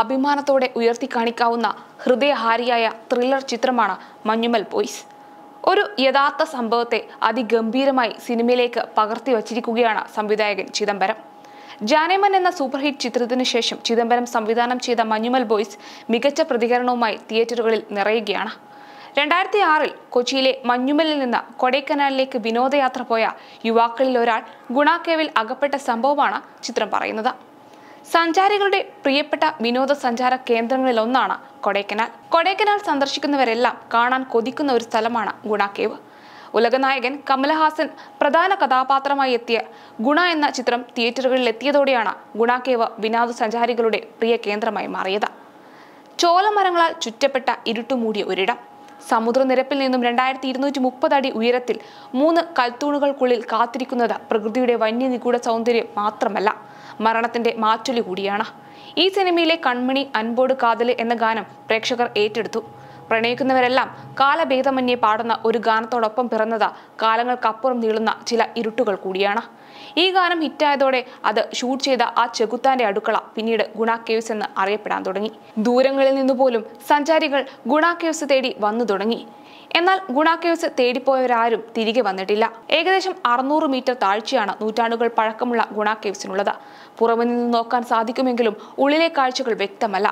അഭിമാനത്തോടെ ഉയർത്തി കാണിക്കാവുന്ന ഹൃദയഹാരിയായ ത്രില്ലർ ചിത്രമാണ് മഞ്ഞുമൽ ബോയ്സ് ഒരു യഥാർത്ഥ സംഭവത്തെ അതിഗംഭീരമായി സിനിമയിലേക്ക് പകർത്തി വച്ചിരിക്കുകയാണ് സംവിധായകൻ ചിദംബരം. ജാനേമൻ എന്ന സൂപ്പർഹിറ്റ് ചിത്രത്തിനു ശേഷം ചിദംബരം സംവിധാനം ചെയ്ത മഞ്ഞുമൽ ബോയ്സ് മികച്ച പ്രതികരണവുമായി തിയേറ്ററുകളിൽ നിറയുകയാണ്. രണ്ടായിരത്തി ആറിൽ കൊച്ചിയിലെ മഞ്ഞുമലിൽ നിന്ന് കൊടൈക്കനാലിലേക്ക് വിനോദയാത്ര പോയ യുവാക്കളിൽ ഒരാൾ ഗുണാക്കേവിൽ അകപ്പെട്ട സംഭവമാണ് ചിത്രം പറയുന്നത്. സഞ്ചാരികളുടെ പ്രിയപ്പെട്ട വിനോദസഞ്ചാര കേന്ദ്രങ്ങളിൽ ഒന്നാണ് കൊടൈക്കനാൽ. കൊടൈക്കനാൽ സന്ദർശിക്കുന്നവരെല്ലാം കാണാൻ കൊതിക്കുന്ന ഒരു സ്ഥലമാണ് ഗുണാക്കേവ്. ഉലകനായകൻ കമലഹാസൻ പ്രധാന കഥാപാത്രമായി എത്തിയ ഗുണ എന്ന ചിത്രം തിയേറ്ററുകളിൽ എത്തിയതോടെയാണ് ഗുണാക്കേവ് വിനോദസഞ്ചാരികളുടെ പ്രിയ കേന്ദ്രമായി മാറിയത്. ചോലമരങ്ങളാൽ ചുറ്റപ്പെട്ട ഇരുട്ടുമൂടിയ ഒരിടം. സമുദ്രനിരപ്പിൽ നിന്നും രണ്ടായിരത്തി ഇരുന്നൂറ്റി മുപ്പത് അടി ഉയരത്തിൽ മൂന്ന് കൽത്തൂണുകൾക്കുള്ളിൽ കാത്തിരിക്കുന്നത് പ്രകൃതിയുടെ വന്യനിഗൂഢ സൗന്ദര്യം മാത്രമല്ല. മരണത്തിന്റെ മാറ്റൊലി കൂടിയാണ്. ഈ സിനിമയിലെ കൺമണി അൻപോട് കാതൽ എന്ന ഗാനം പ്രേക്ഷകർ ഏറ്റെടുത്തു. പ്രണയിക്കുന്നവരെല്ലാം കാലഭേദമന്യേ പാടുന്ന ഒരു ഗാനത്തോടൊപ്പം പിറന്നത് കാലങ്ങൾക്കപ്പുറം നീളുന്ന ചില ഇരുട്ടുകൾ കൂടിയാണ്. ഈ ഗാനം ഹിറ്റായതോടെ അത് ഷൂട്ട് ചെയ്ത ആ ചെകുത്താന്റെ അടുക്കള പിന്നീട് ഗുണ കേവ്സ് എന്ന് അറിയപ്പെടാൻ തുടങ്ങി. ദൂരങ്ങളിൽ നിന്നുപോലും സഞ്ചാരികൾ ഗുണ കേവ്സ് തേടി വന്നു തുടങ്ങി. എന്നാൽ ഗുണ കേവ്സ് തേടിപ്പോയവരാരും തിരികെ വന്നിട്ടില്ല. ഏകദേശം അറുന്നൂറ് മീറ്റർ താഴ്ചയാണ് നൂറ്റാണ്ടുകൾ പഴക്കമുള്ള ഗുണ കേവ്സിനുള്ളത് പുറമെ നിന്ന് നോക്കാൻ സാധിക്കുമെങ്കിലും ഉള്ളിലെ കാഴ്ചകൾ വ്യക്തമല്ല.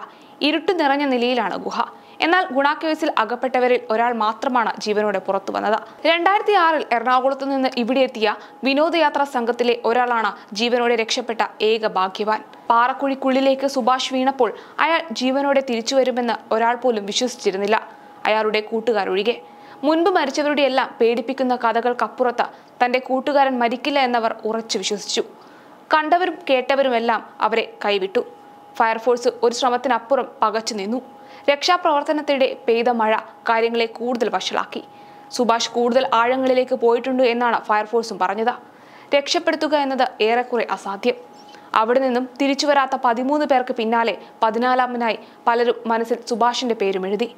ഇരുട്ടു നിറഞ്ഞ നിലയിലാണ് ഗുഹ. എന്നാൽ ഗുണ കേസിൽ അകപ്പെട്ടവരിൽ ഒരാൾ മാത്രമാണ് ജീവനോടെ പുറത്തു വന്നത്. രണ്ടായിരത്തി ആറിൽ എറണാകുളത്ത് നിന്ന് ഇവിടെ എത്തിയ വിനോദയാത്രാ സംഘത്തിലെ ഒരാളാണ് ജീവനോടെ രക്ഷപ്പെട്ട ഏക ഭാഗ്യവാൻ. പാറക്കുഴിക്കുള്ളിലേക്ക് സുഭാഷ് വീണപ്പോൾ അയാൾ ജീവനോടെ തിരിച്ചു വരുമെന്ന് ഒരാൾ പോലും വിശ്വസിച്ചിരുന്നില്ല. അയാളുടെ കൂട്ടുകാരൊഴികെ മുൻപ് മരിച്ചവരുടെ എല്ലാം പേടിപ്പിക്കുന്ന കഥകൾക്കപ്പുറത്ത് തന്റെ കൂട്ടുകാരൻ മരിക്കില്ല എന്നവർ ഉറച്ചു വിശ്വസിച്ചു. കണ്ടവരും കേട്ടവരുമെല്ലാം അവരെ കൈവിട്ടു. ഫയർഫോഴ്സ് ഒരു ശ്രമത്തിനപ്പുറം പകച്ചു നിന്നു. രക്ഷാപ്രവർത്തനത്തിനിടെ പെയ്ത മഴ കാര്യങ്ങളെ കൂടുതൽ വഷളാക്കി. സുഭാഷ് കൂടുതൽ ആഴങ്ങളിലേക്ക് പോയിട്ടുണ്ട് എന്നാണ് ഫയർഫോഴ്സും പറഞ്ഞത്. രക്ഷപ്പെടുത്തുക എന്നത് ഏറെക്കുറെ അസാധ്യം. അവിടെ നിന്നും തിരിച്ചു വരാത്ത പതിമൂന്ന് പേർക്ക് പിന്നാലെ പതിനാലാമനായി പലരും മനസ്സിൽ സുഭാഷിന്റെ പേരും എഴുതി.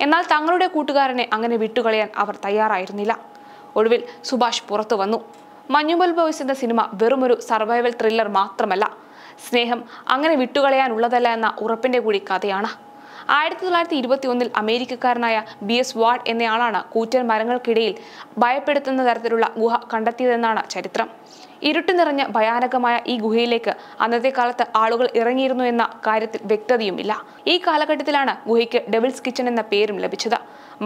എന്നാൽ തങ്ങളുടെ കൂട്ടുകാരനെ അങ്ങനെ വിട്ടുകളയാൻ അവർ തയ്യാറായിരുന്നില്ല. ഒടുവിൽ സുഭാഷ് പുറത്തു വന്നു. മഞ്ഞുമൽ ബോയ്സ് എന്ന സിനിമ വെറുമൊരു സർവൈവൽ ത്രില്ലർ മാത്രമല്ല. സ്നേഹം അങ്ങനെ വിട്ടുകളയാനുള്ളതല്ല എന്ന ഉറപ്പിന്റെ കൂടി കഥയാണ്. ആയിരത്തി തൊള്ളായിരത്തി ഇരുപത്തി ഒന്നിൽ അമേരിക്കക്കാരനായ ബി എസ് വാഡ് എന്നയാളാണ് കൂറ്റൻ മരങ്ങൾക്കിടയിൽ ഭയപ്പെടുത്തുന്ന തരത്തിലുള്ള ഗുഹ കണ്ടെത്തിയതെന്നാണ് ചരിത്രം. ഇരുട്ട് നിറഞ്ഞ ഭയാനകമായ ഈ ഗുഹയിലേക്ക് അന്നത്തെ കാലത്ത് ആളുകൾ ഇറങ്ങിയിരുന്നു എന്ന കാര്യത്തിൽ വ്യക്തതയുമില്ല. ഈ കാലഘട്ടത്തിലാണ് ഗുഹയ്ക്ക് ഡെവിൾസ് കിച്ചൺ എന്ന പേരും ലഭിച്ചത്.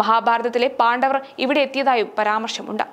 മഹാഭാരതത്തിലെ പാണ്ഡവർ ഇവിടെ എത്തിയതായും പരാമർശമുണ്ട്.